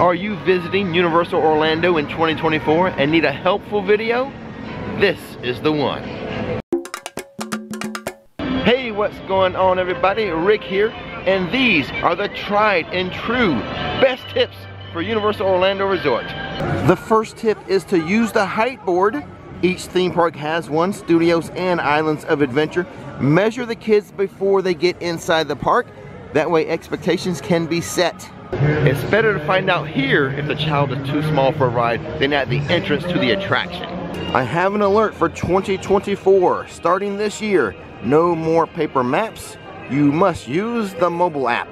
Are you visiting Universal Orlando in 2024 and need a helpful video? This is the one. Hey, what's going on everybody? Rick here, and these are the tried and true best tips for Universal Orlando Resort. The first tip is to use the height board. Each theme park has one, Studios and Islands of Adventure. Measure the kids before they get inside the park. That way expectations can be set. It's better to find out here if the child is too small for a ride than at the entrance to the attraction. I have an alert for 2024. Starting this year, no more paper maps. You must use the mobile app.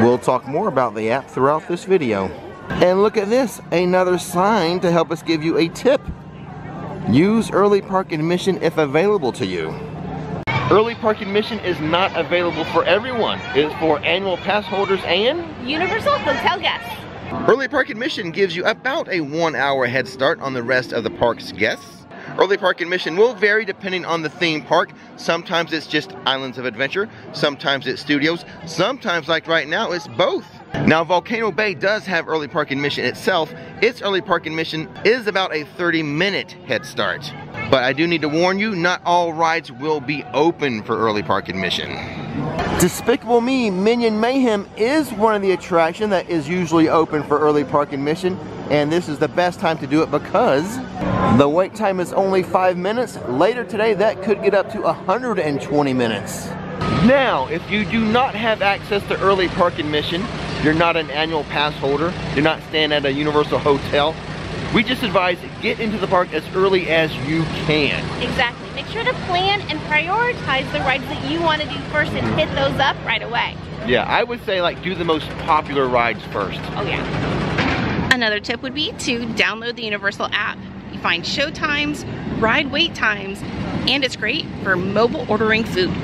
We'll talk more about the app throughout this video. And look at this, another sign to help us give you a tip. Use early park admission if available to you. Early park admission is not available for everyone. It is for annual pass holders and Universal Hotel guests. Early park admission gives you about a one hour head start on the rest of the park's guests. Early park admission will vary depending on the theme park. Sometimes it's just Islands of Adventure, sometimes it's studios, sometimes like right now it's both. Now Volcano Bay does have early park admission itself. Its early park admission is about a 30 minute head start. But I do need to warn you, not all rides will be open for early park admission. Despicable Me Minion Mayhem is one of the attractions that is usually open for early park admission and this is the best time to do it because the wait time is only five minutes. Later today that could get up to 120 minutes. Now, if you do not have access to early park admission, you're not an annual pass holder, you're not staying at a Universal hotel, we just advise get into the park as early as you can. Exactly. Make sure to plan and prioritize the rides that you want to do first and hit those up right away. Yeah, I would say like do the most popular rides first. Oh yeah. Another tip would be to download the Universal app. You find show times, ride wait times, and it's great for mobile ordering food.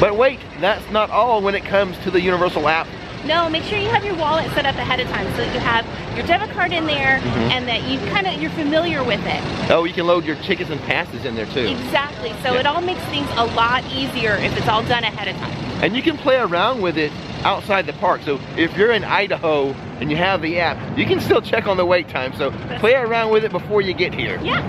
But wait, that's not all when it comes to the Universal app. No, make sure you have your wallet set up ahead of time so that you have your debit card in there mm -hmm. and that you kind of you're familiar with it. Oh, you can load your tickets and passes in there too. Exactly. So yeah. it all makes things a lot easier if it's all done ahead of time. And you can play around with it outside the park. So if you're in Idaho and you have the app, you can still check on the wait time. So play around with it before you get here. Yeah.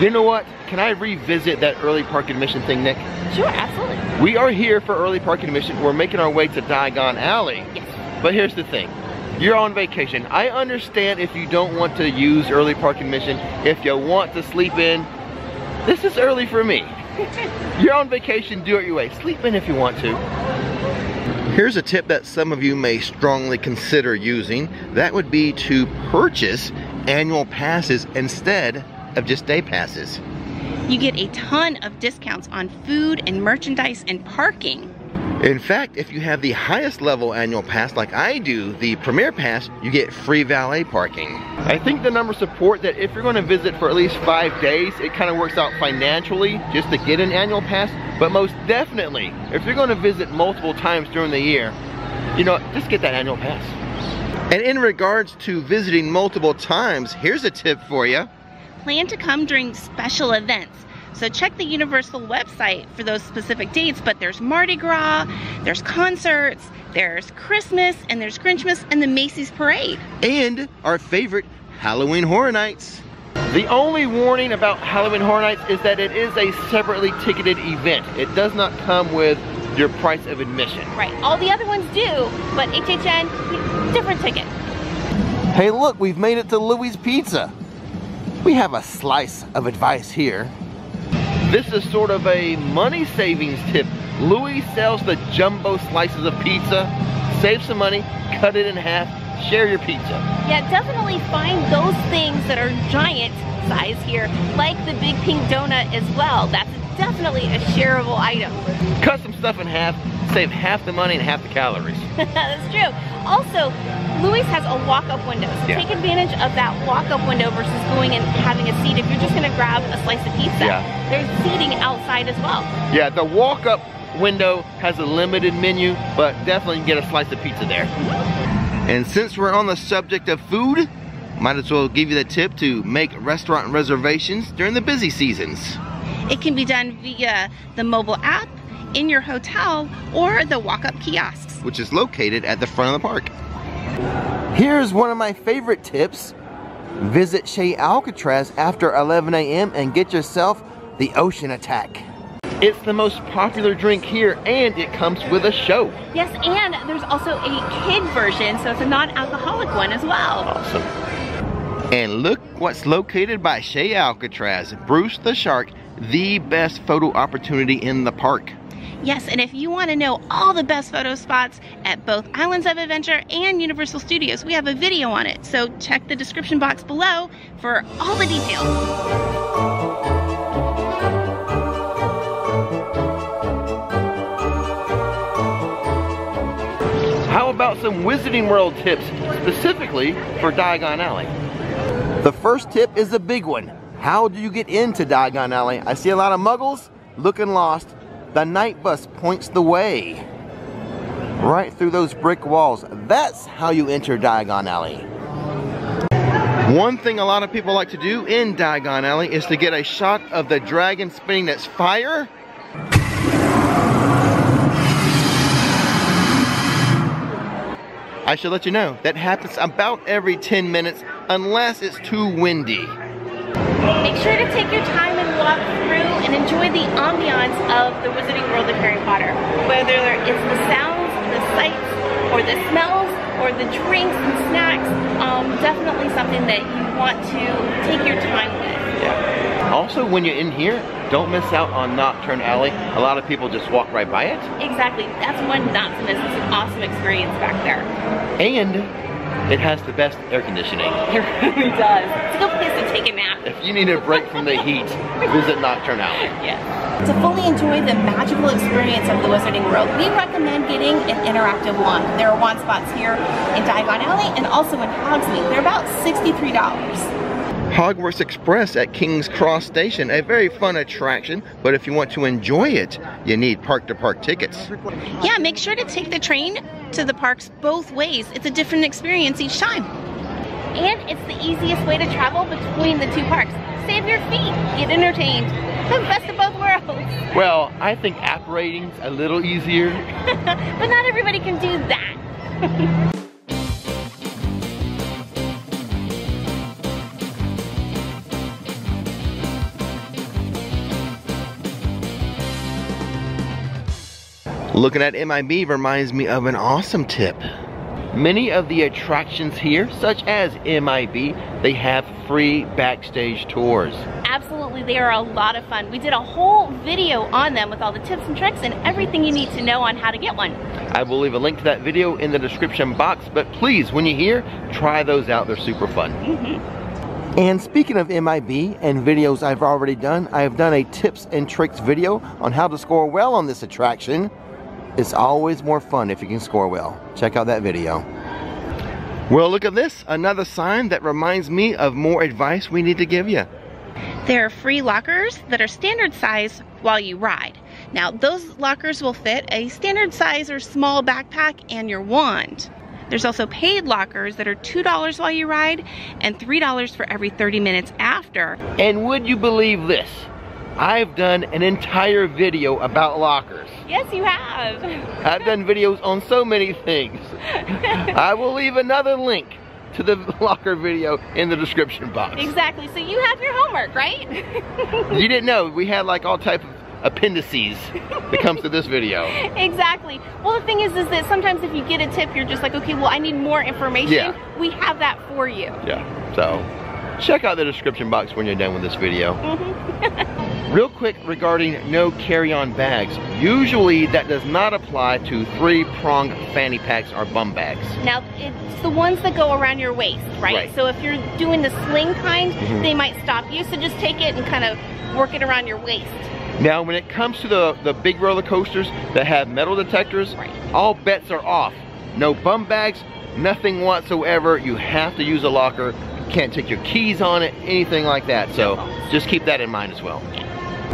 You know what? Can I revisit that early park admission thing, Nick? Sure, absolutely. We are here for early park admission. We're making our way to Diagon Alley. Yes. But here's the thing. You're on vacation. I understand if you don't want to use early park admission, if you want to sleep in, this is early for me. You're on vacation, do it your way. Sleep in if you want to. Here's a tip that some of you may strongly consider using. That would be to purchase annual passes instead of just day passes. You get a ton of discounts on food and merchandise and parking. In fact, if you have the highest level annual pass like I do, the Premier Pass, you get free valet parking. I think the numbers support that if you're going to visit for at least five days, it kind of works out financially just to get an annual pass. But most definitely, if you're going to visit multiple times during the year, you know, just get that annual pass. And in regards to visiting multiple times, here's a tip for you. Plan to come during special events so check the Universal website for those specific dates, but there's Mardi Gras, there's concerts, there's Christmas, and there's Grinchmas, and the Macy's Parade. And our favorite, Halloween Horror Nights. The only warning about Halloween Horror Nights is that it is a separately ticketed event. It does not come with your price of admission. Right, all the other ones do, but HHN, different ticket. Hey look, we've made it to Louie's Pizza. We have a slice of advice here. This is sort of a money savings tip. Louie sells the jumbo slices of pizza. Save some money, cut it in half, share your pizza. Yeah, definitely find those things that are giant size here, like the big pink donut as well. That's definitely a shareable item. Cut some stuff in half, save half the money and half the calories. That's true. Also, Louie's has a walk-up window, so yeah. take advantage of that walk-up window versus going and having a seat. If you're just gonna grab a slice of pizza, yeah. there's seating outside as well. Yeah, the walk-up window has a limited menu, but definitely you can get a slice of pizza there. Mm -hmm. And since we're on the subject of food, might as well give you the tip to make restaurant reservations during the busy seasons. It can be done via the mobile app, in your hotel, or the walk-up kiosks. Which is located at the front of the park. Here's one of my favorite tips. Visit Chez Alcatraz after 11 a.m. and get yourself the Ocean Attack. It's the most popular drink here and it comes with a show. Yes, and there's also a kid version, so it's a non-alcoholic one as well. Awesome. And look what's located by Chez Alcatraz, Bruce the Shark, the best photo opportunity in the park. Yes, and if you want to know all the best photo spots at both Islands of Adventure and Universal Studios, we have a video on it. So check the description box below for all the details. How about some Wizarding World tips specifically for Diagon Alley? The first tip is a big one. How do you get into Diagon Alley? I see a lot of muggles looking lost the night bus points the way. Right through those brick walls. That's how you enter Diagon Alley. One thing a lot of people like to do in Diagon Alley is to get a shot of the dragon spinning its fire. I should let you know, that happens about every 10 minutes unless it's too windy. Make sure to take your time and walk through and enjoy the ambiance of the Wizarding World of Harry Potter. Whether it's the sounds, the sights, or the smells, or the drinks and snacks, um, definitely something that you want to take your time with. Yeah. Also, when you're in here, don't miss out on Knockturn Alley. A lot of people just walk right by it. Exactly. That's one not to miss. It's an awesome experience back there. And it has the best air conditioning. It really does. Take a nap. If you need a break from the heat, visit Knockturn Alley. Yes. To fully enjoy the magical experience of the Wizarding World, we recommend getting an interactive wand. There are wand spots here in Diagon Alley and also in Hogsmeade. They're about $63. Hogwarts Express at King's Cross Station, a very fun attraction, but if you want to enjoy it, you need park-to-park -park tickets. Yeah, make sure to take the train to the parks both ways. It's a different experience each time. And it's the easiest way to travel between the two parks. Save your feet, get entertained. The best of both worlds. Well, I think apparating's a little easier. but not everybody can do that. Looking at MIB reminds me of an awesome tip. Many of the attractions here, such as MIB, they have free backstage tours. Absolutely, they are a lot of fun. We did a whole video on them with all the tips and tricks and everything you need to know on how to get one. I will leave a link to that video in the description box, but please, when you're here, try those out. They're super fun. Mm -hmm. And speaking of MIB and videos I've already done, I have done a tips and tricks video on how to score well on this attraction. It's always more fun if you can score well. Check out that video. Well, look at this. Another sign that reminds me of more advice we need to give you. There are free lockers that are standard size while you ride. Now, those lockers will fit a standard size or small backpack and your wand. There's also paid lockers that are $2 while you ride and $3 for every 30 minutes after. And would you believe this? I've done an entire video about lockers. Yes, you have. I've done videos on so many things. I will leave another link to the locker video in the description box. Exactly, so you have your homework, right? you didn't know, we had like all type of appendices that comes to this video. Exactly. Well, the thing is, is that sometimes if you get a tip, you're just like, okay, well, I need more information. Yeah. We have that for you. Yeah, so check out the description box when you're done with this video. Mm -hmm. Real quick regarding no carry-on bags. Usually that does not apply to three-pronged fanny packs or bum bags. Now, it's the ones that go around your waist, right? right. So if you're doing the sling kind, mm -hmm. they might stop you. So just take it and kind of work it around your waist. Now, when it comes to the, the big roller coasters that have metal detectors, right. all bets are off. No bum bags, nothing whatsoever. You have to use a locker. You can't take your keys on it, anything like that. So just keep that in mind as well.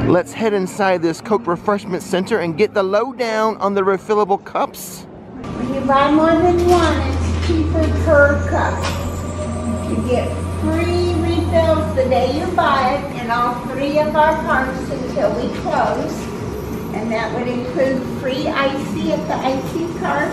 Let's head inside this Coke Refreshment Center and get the lowdown on the refillable cups. When you buy more than one, it's cheaper per cup. You get free refills the day you buy it in all three of our parks until we close. And that would include free icy at the icy park,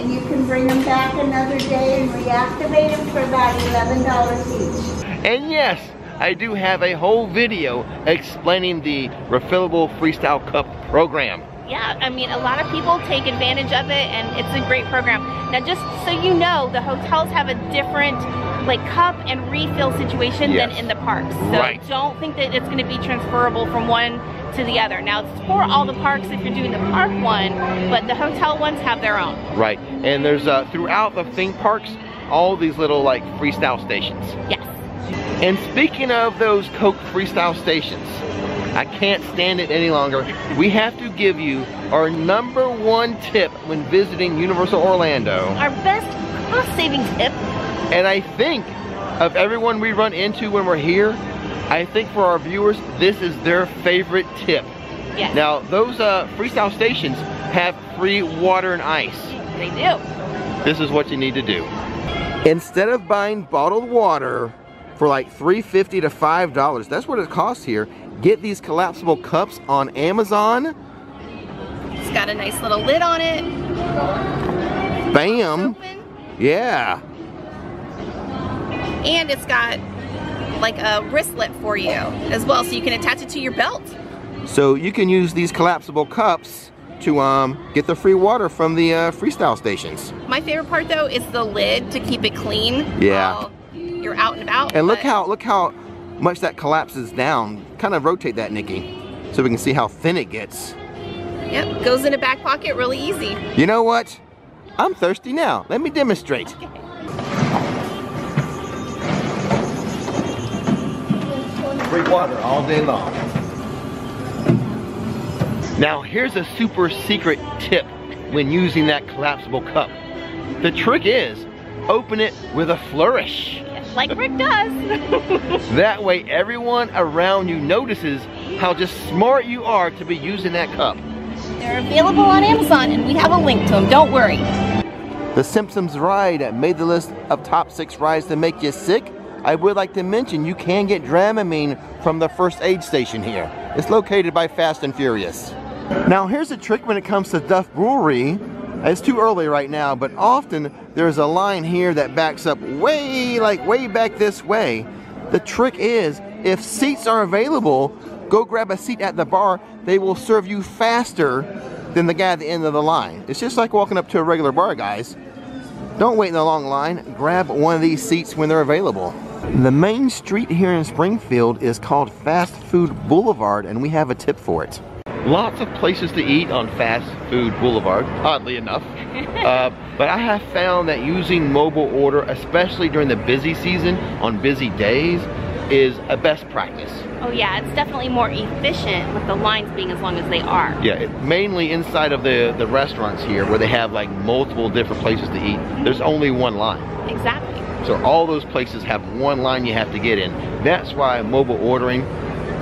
And you can bring them back another day and reactivate them for about $11 each. And yes, I do have a whole video explaining the refillable freestyle cup program. Yeah, I mean, a lot of people take advantage of it and it's a great program. Now, just so you know, the hotels have a different like cup and refill situation Yes. than in the parks. So Right. don't think that it's gonna be transferable from one to the other. Now, it's for all the parks if you're doing the park one, but the hotel ones have their own. Right, and there's uh, throughout the theme parks, all these little like freestyle stations. Yes. And speaking of those Coke freestyle stations, I can't stand it any longer. We have to give you our number one tip when visiting Universal Orlando. Our best cost saving tip And I think of everyone we run into when we're here, I think for our viewers, this is their favorite tip. Yes. Now, those uh, freestyle stations have free water and ice. they do. This is what you need to do. Instead of buying bottled water for like $3.50 to $5, that's what it costs here, get these collapsible cups on Amazon. It's got a nice little lid on it. Bam. Yeah. And it's got like a wristlet for you as well, so you can attach it to your belt. So you can use these collapsible cups to um, get the free water from the uh, freestyle stations. My favorite part though is the lid to keep it clean. Yeah. You're out and about. And look how look how much that collapses down. Kind of rotate that, Nikki, so we can see how thin it gets. Yep, goes in a back pocket really easy. You know what? I'm thirsty now. Let me demonstrate. Free water all day long. Now here's a super secret tip when using that collapsible cup. The trick is, open it with a flourish. Like Rick does. That way everyone around you notices how just smart you are to be using that cup. They're available on Amazon and we have a link to them, don't worry. The Simpsons ride made the list of top six rides to make you sick. I would like to mention you can get Dramamine from the first aid station here. It's located by Fast and Furious. Now here's a trick when it comes to Duff Brewery. It's too early right now, but often there's a line here that backs up way, like way back this way. The trick is, if seats are available, go grab a seat at the bar. They will serve you faster than the guy at the end of the line. It's just like walking up to a regular bar, guys. Don't wait in the long line. Grab one of these seats when they're available. The main street here in Springfield is called Fast Food Boulevard, and we have a tip for it. Lots of places to eat on Fast Food Boulevard, oddly enough. uh, but I have found that using mobile order, especially during the busy season, on busy days, is a best practice. Oh yeah, it's definitely more efficient with the lines being as long as they are. Yeah, it, mainly inside of the, the restaurants here where they have like multiple different places to eat, there's only one line. Exactly. So all those places have one line you have to get in. That's why mobile ordering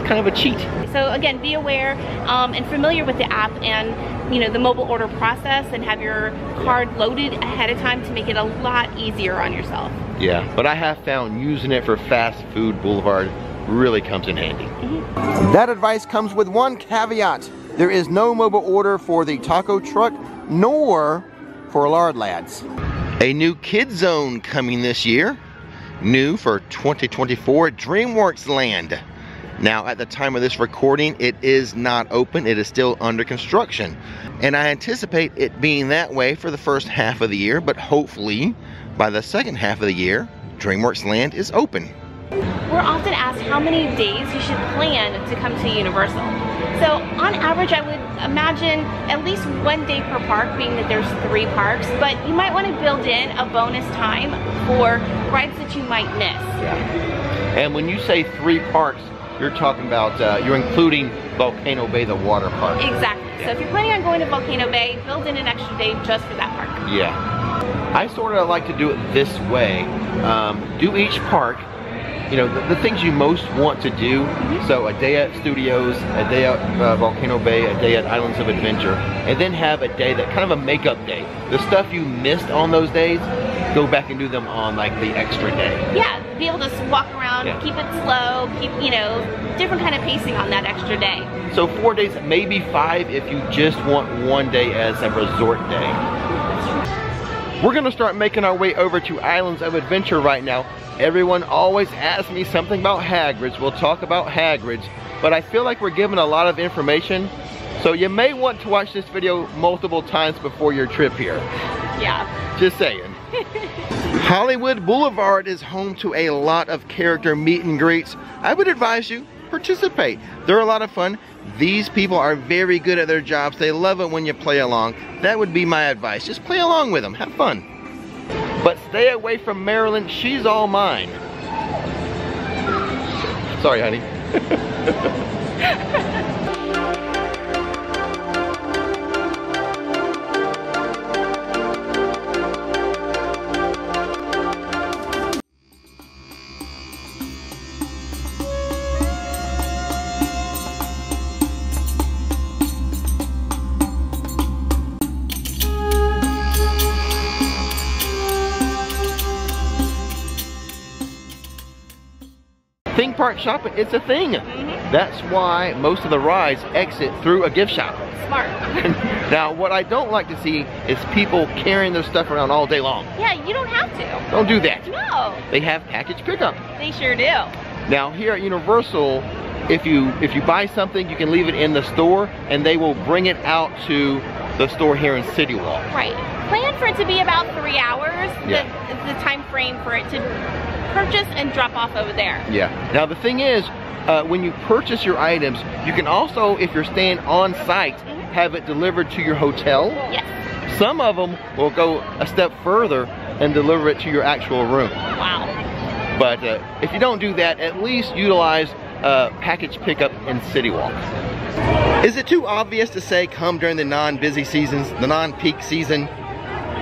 is kind of a cheat. So again, be aware um, and familiar with the app and you know the mobile order process and have your card loaded ahead of time to make it a lot easier on yourself. Yeah, but I have found using it for Fast Food Boulevard really comes in handy. That advice comes with one caveat. There is no mobile order for the taco truck nor for Lard Lads. A new kid zone coming this year. New for 2024 DreamWorks Land. Now, at the time of this recording, it is not open. It is still under construction. And I anticipate it being that way for the first half of the year, but hopefully by the second half of the year, DreamWorks Land is open. We're often asked how many days you should plan to come to Universal. So on average, I would imagine at least one day per park, being that there's three parks, but you might want to build in a bonus time for rides that you might miss. And when you say three parks, you're talking about, uh, you're including Volcano Bay, the water park. Exactly. So if you're planning on going to Volcano Bay, build in an extra day just for that park. Yeah. I sort of like to do it this way. Um, do each park, you know, the, the things you most want to do. So a day at Studios, a day at uh, Volcano Bay, a day at Islands of Adventure, and then have a day that kind of a makeup day. The stuff you missed on those days, go back and do them on like the extra day. Yeah, be able to walk around, Yeah. keep it slow, keep, you know, different kind of pacing on that extra day. So four days, maybe five if you just want one day as a resort day. We're gonna start making our way over to Islands of Adventure right now. Everyone always asks me something about Hagrid's. We'll talk about Hagrid's, but I feel like we're giving a lot of information. So you may want to watch this video multiple times before your trip here. Yeah. Just saying. Hollywood Boulevard is home to a lot of character meet and greets. I would advise you, participate. They're a lot of fun. These people are very good at their jobs. They love it when you play along. That would be my advice. Just play along with them. Have fun. But stay away from Marilyn. She's all mine. Sorry, honey. park shopping, it's a thing. Mm-hmm. That's why most of the rides exit through a gift shop. Smart. now, what I don't like to see is people carrying their stuff around all day long. yeah, you don't have to. Don't do that. No, They have package pickup. they sure do. Now, here at Universal, if you if you buy something, you can leave it in the store, and they will bring it out to the store here in City Walk. Right. Plan for it to be about three hours. Yeah. The, the time frame for it to purchase and drop off over there. Yeah. Now the thing is, uh, when you purchase your items, you can also, if you're staying on site, have it delivered to your hotel. Yes. Some of them will go a step further and deliver it to your actual room. Wow. But uh, if you don't do that, at least utilize uh, package pickup in City Walk. Is it too obvious to say come during the non-busy seasons, the non-peak season?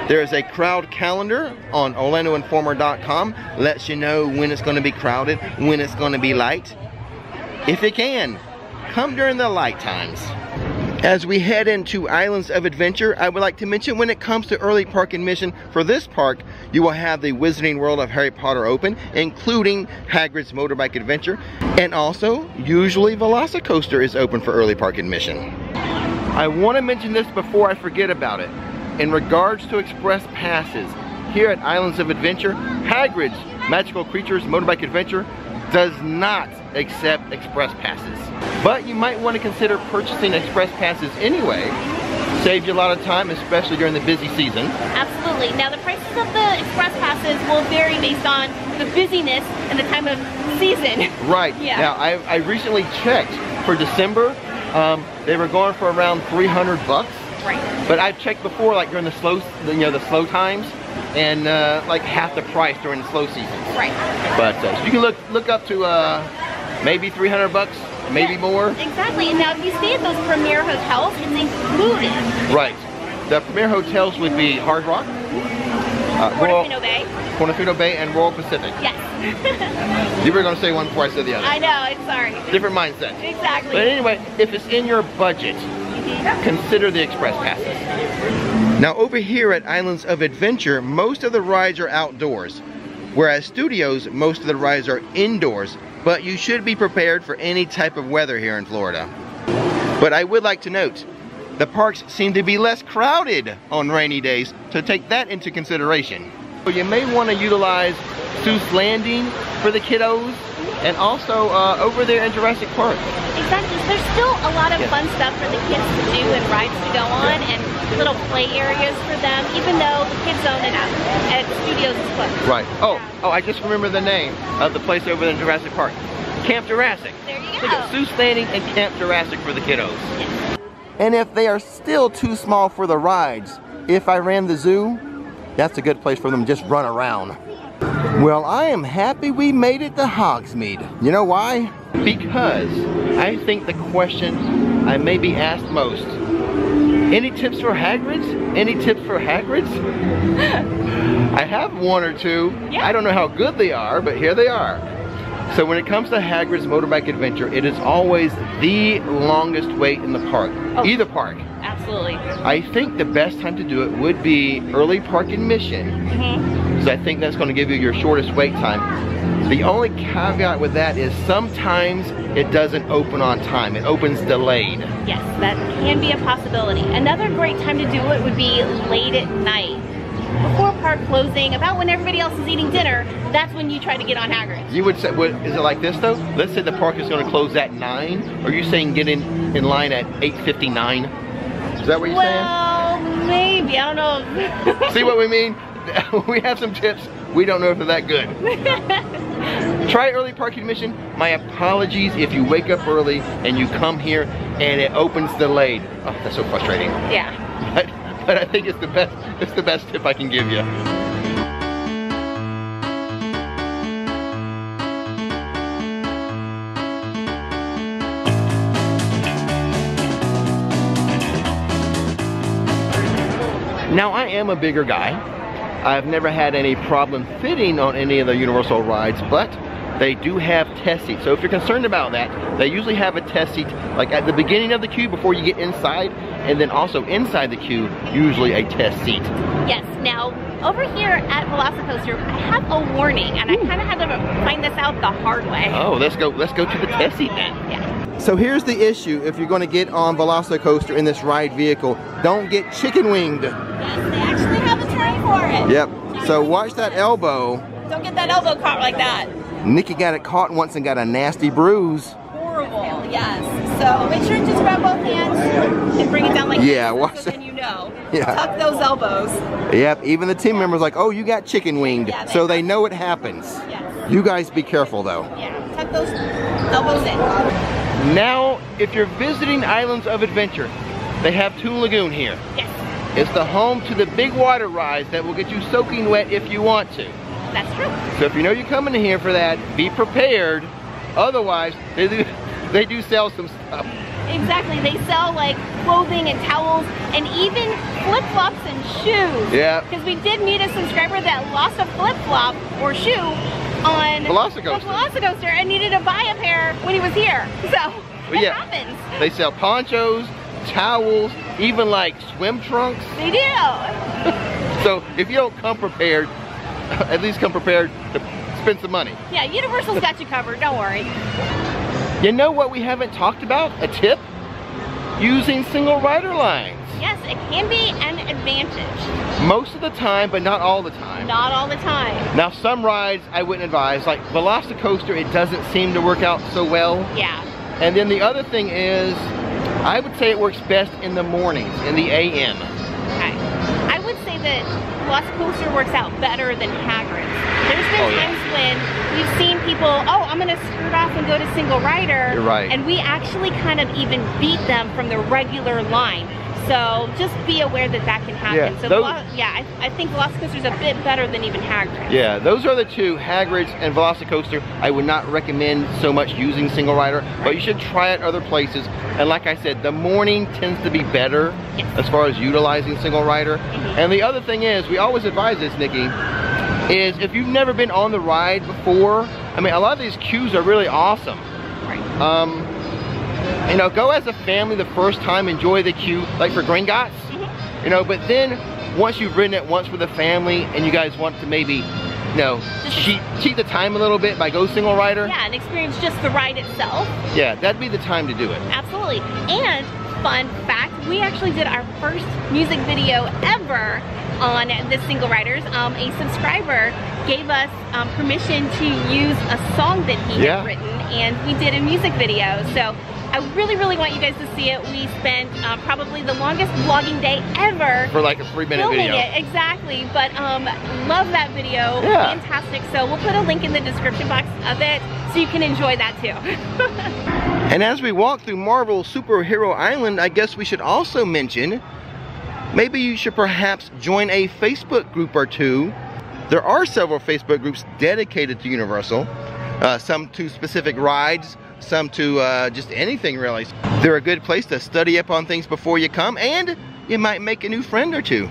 There is a crowd calendar on OrlandoInformer.com. Lets you know when it's going to be crowded, when it's going to be light. If you can, come during the light times. As we head into Islands of Adventure, I would like to mention when it comes to early park admission for this park, you will have the Wizarding World of Harry Potter open, including Hagrid's Motorbike Adventure, and also usually Velocicoaster is open for early park admission. I want to mention this before I forget about it. In regards to express passes, here at Islands of Adventure, Hagrid's Magical Creatures Motorbike Adventure does not accept express passes. But you might want to consider purchasing express passes anyway. Saves you a lot of time, especially during the busy season. Absolutely. Now the prices of the express passes will vary based on the busyness and the time of season. Right. Yeah. Now, I, I recently checked for December. Um, they were going for around 300 bucks. Right. But I've checked before, like during the slow, you know, the slow times, and uh, like half the price during the slow seasons. Right. But uh, you can look look up to uh, maybe 300 bucks, maybe Yeah, more. Exactly. And now if you stay at those premier hotels, it's included. Right. The premier hotels would be Hard Rock, uh, Portofino Bay. Portofino Bay, and Royal Pacific. Yes. You were going to say one before I said the other. I know. It's sorry. Different mindset. Exactly. But anyway, if it's in your budget, consider the express passes. Now over here at Islands of Adventure, most of the rides are outdoors. Whereas studios, most of the rides are indoors, but you should be prepared for any type of weather here in Florida. But I would like to note, the parks seem to be less crowded on rainy days, so take that into consideration. So you may want to utilize Seuss Landing for the kiddos, and also uh, over there in Jurassic Park. Exactly. There's still a lot of Yeah. fun stuff for the kids to do and rides to go on and little play areas for them, even though the kids own it at, at studios is closed. Right. Oh, oh, I just remember the name of the place over there in Jurassic Park. Camp Jurassic. There you Look at go. Seuss Landing and Camp Jurassic for the kiddos. And if they are still too small for the rides, if I ran the zoo, that's a good place for them to just run around. Well, I am happy we made it to Hogsmeade. You know why? Because I think the question I may be asked most, any tips for Hagrid's? Any tips for Hagrid's? I have one or two. Yeah. I don't know how good they are, but here they are. So when it comes to Hagrid's Motorbike Adventure, it is always the longest wait in the park. Oh. Either park. Absolutely. I think the best time to do it would be early park admission, hmm because I think that's going to give you your shortest wait time. The only caveat with that is sometimes it doesn't open on time. It opens delayed. Yes, that can be a possibility. Another great time to do it would be late at night. Before park closing, about when everybody else is eating dinner, that's when you try to get on Hagrid's. You would say, what, is it like this though? Let's say the park is going to close at 9. Are you saying get in, in line at 8.59? Is that what you're well, maybe, I don't know. See what we mean? we have some tips. We don't know if they're that good. Try early parking admission. My apologies if you wake up early and you come here and it opens delayed. Oh, that's so frustrating. yeah. But, but I think it's the best, it's the best tip I can give you. Now I am a bigger guy. I've never had any problem fitting on any of the Universal rides, but they do have test seats. So if you're concerned about that, they usually have a test seat like at the beginning of the queue before you get inside, and then also inside the queue, usually a test seat. Yes, now over here at Velocicoaster, I have a warning, and I kind of had to find this out the hard way. Oh, let's go, let's go to the test seat then. Yeah. So here's the issue if you're going to get on Velocicoaster in this ride vehicle, don't get chicken winged. Yes, they actually have a term for it. Yep. So watch that elbow. Don't get that elbow caught like that. Nikki got it caught once and got a nasty bruise. Horrible, yes. So make sure to just grab both hands and bring it down like Yeah, this, watch so then you know. Yeah. Tuck those elbows. Yep, even the team members like, oh, you got chicken winged. Yeah, they so they know it happens. Yes. You guys be careful though. Yeah, tuck those elbows in. Now, if you're visiting Islands of Adventure, they have Toon Lagoon here. Yes, It's the home to the big water rides that will get you soaking wet if you want to. that's true. So if you know you're coming here for that, be prepared. Otherwise, they do, they do sell some stuff. Exactly. They sell like clothing and towels and even flip-flops and shoes. Yeah. Because we did meet a subscriber that lost a flip-flop or shoe on Velocicoaster. the Velocicoaster and needed to buy a pair when he was here. So it yeah. happens. They sell ponchos, towels, even like swim trunks. They do. So if you don't come prepared, at least come prepared to spend some money. Yeah, Universal's got you covered. Don't worry. You know what we haven't talked about? A tip? Using single rider lines. Yes, it can be an advantage. Most of the time, but not all the time. Not all the time. Now some rides I wouldn't advise, like Velocicoaster, it doesn't seem to work out so well. Yeah. And then the other thing is, I would say it works best in the mornings, in the AM. Okay. I would say that Velocicoaster works out better than Hagrid's. There's been Oh, yeah. times when we've seen people, oh, I'm gonna skirt off and go to single rider. You're right. And we actually kind of even beat them from the regular line. So just be aware that that can happen. Yeah, so those- yeah, I, I think Velocicoaster's a bit better than even Hagrid. Yeah, those are the two, Hagrid's and Velocicoaster. I would not recommend so much using single rider, but you should try it other places. And like I said, the morning tends to be better Yes. as far as utilizing single rider. And the other thing is, we always advise this, Nikki, is if you've never been on the ride before, I mean, a lot of these queues are really awesome. Right. Um, you know, go as a family the first time, enjoy the queue, like for Gringotts. Mm-hmm. You know, but then once you've ridden it once with a family and you guys want to maybe, you know, Just- cheat, cheat the time a little bit by go single rider, Yeah, and experience just the ride itself. yeah, that'd be the time to do it. Absolutely. And fun fact, we actually did our first music video ever on the Single Riders. Um, a subscriber gave us um, permission to use a song that he Yeah. had written and we did a music video. So I really, really want you guys to see it. We spent uh, probably the longest vlogging day ever For like a three minute filming video. it exactly but um love that video Yeah. fantastic so we'll put a link in the description box of it so you can enjoy that too And as we walk through Marvel Superhero Island, I guess we should also mention, maybe you should perhaps join a Facebook group or two. There are several Facebook groups dedicated to Universal, uh, some to specific rides, some to uh, just anything really. They're a good place to study up on things before you come, and you might make a new friend or two.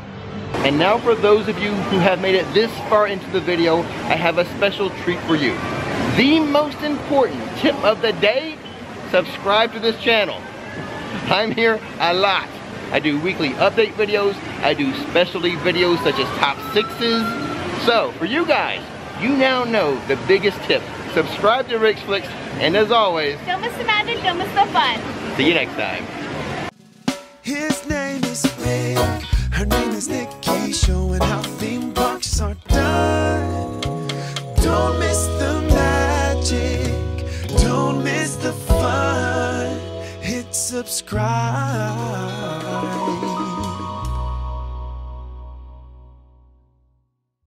And now for those of you who have made it this far into the video, I have a special treat for you. The most important tip of the day, subscribe to this channel. I'm here a lot. I do weekly update videos, I do specialty videos such as top sixes. So for you guys, you now know the biggest tip subscribe to Rix Flix, and as always, don't miss the magic, don't miss the fun. See you next time. His name is Rick, her name is Nikki, showing how theme parks are done. Don't miss the magic, don't miss the fun. Hit subscribe.